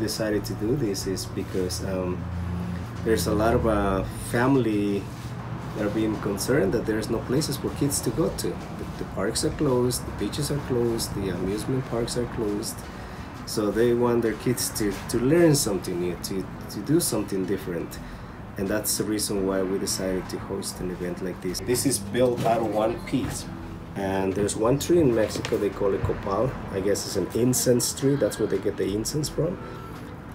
decided to do this is because um, there's a lot of uh, family that are being concerned that there's no places for kids to go to. The, the parks are closed, the beaches are closed, the amusement parks are closed. So they want their kids to, to learn something new, to, to do something different. And that's the reason why we decided to host an event like this. This is built out of one piece. And there's one tree in Mexico, they call it copal. I guess it's an incense tree, that's where they get the incense from.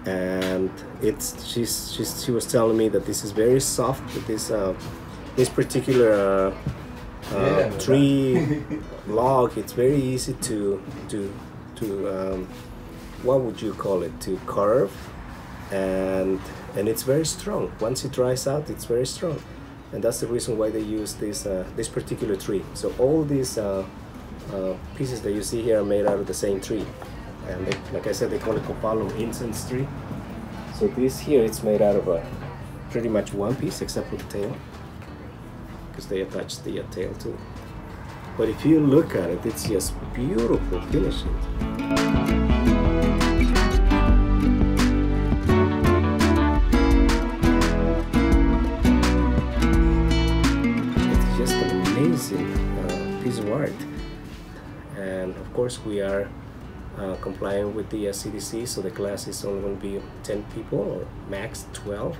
And it's she's, she's she was telling me that this is very soft, this uh, this particular uh, uh, tree log, it's very easy to to to um, what would you call it? To carve. And and it's very strong. Once it dries out it's very strong and that's the reason why they use this uh, this particular tree. So all these uh, uh, pieces that you see here are made out of the same tree. And they, like I said they call it copalum incense tree. So this here it's made out of a pretty much one piece except for the tail because they attach the uh, tail to it. But if you look at it it's just beautiful finishing amazing uh, piece of art. And of course we are uh, complying with the uh, CDC so the class is only going to be 10 people or max 12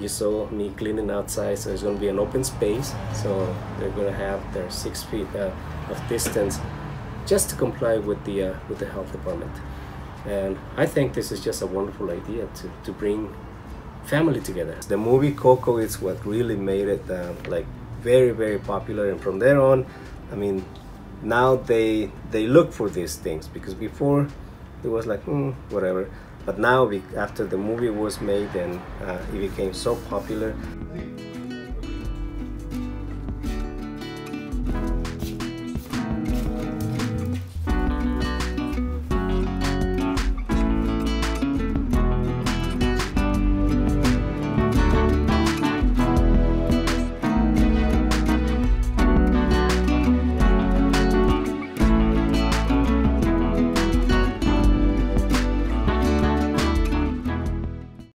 you saw me cleaning outside so it's going to be an open space so they're going to have their six feet uh, of distance just to comply with the uh, with the health department. And I think this is just a wonderful idea to, to bring family together. The movie Coco is what really made it uh, like very very popular, and from there on, I mean, now they they look for these things because before it was like hmm, whatever, but now we, after the movie was made and uh, it became so popular,